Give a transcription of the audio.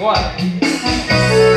agora.